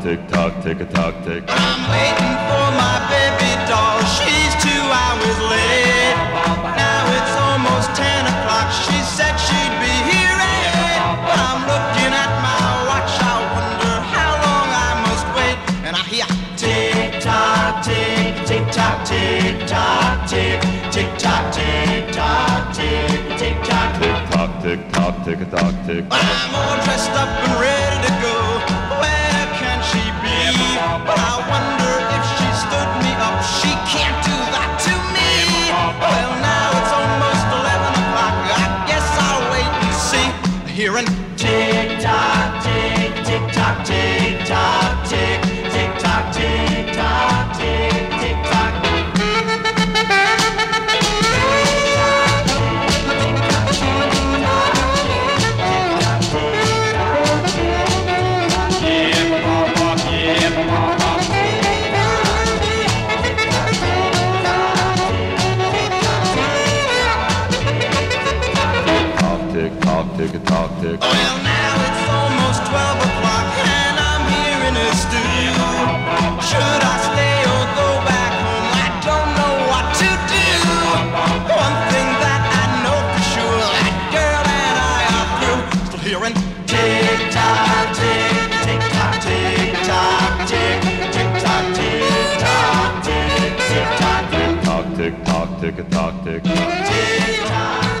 tick tock, tick a tock, tick. I'm waiting for my baby doll. She's two hours late. Now it's almost ten o'clock. She said she'd be here at eight. But I'm looking at my watch. I wonder how long I must wait. And I hear tick tock, tick, tick tock, tick tock, tick, tick tock, tick tock, tick, tick tock. Tick tock, tick tock, tick tock, tick. I'm all dressed up and ready Hearing tock, tick a tock, tick. Well, now it's almost 12 o'clock and I'm here in a stew. Should I stay or go back home? I don't know what to do. One thing that I know for sure, that girl and I are through. Still hearing tick tock, tick, tick tock, tick tock, tick, tick tock, tick tock, tick, tick tock, Tick tock, tick tock, tick tock, tick. tick